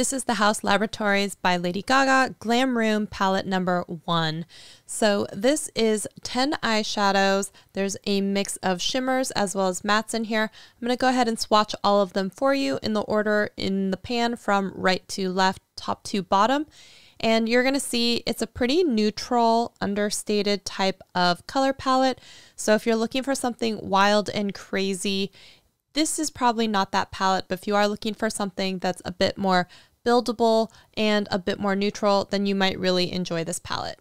This is the Haus Laboratories by Lady Gaga Glam Room palette number one. So this is 10 eyeshadows. There's a mix of shimmers as well as mattes in here. I'm going to go ahead and swatch all of them for you in the order in the pan from right to left, top to bottom. And you're going to see it's a pretty neutral, understated type of color palette. So if you're looking for something wild and crazy, this is probably not that palette, but if you are looking for something that's a bit more buildable and a bit more neutral, then you might really enjoy this palette.